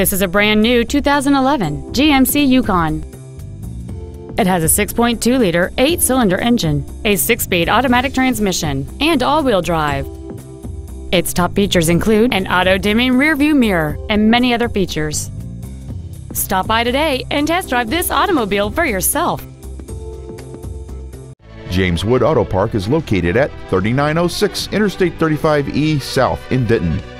This is a brand new 2011 GMC Yukon. It has a 6.2 liter, 8 cylinder engine, a 6 speed automatic transmission, and all wheel drive. Its top features include an auto dimming rear view mirror and many other features. Stop by today and test drive this automobile for yourself. James Wood Auto Park is located at 3906 Interstate 35E South in Denton.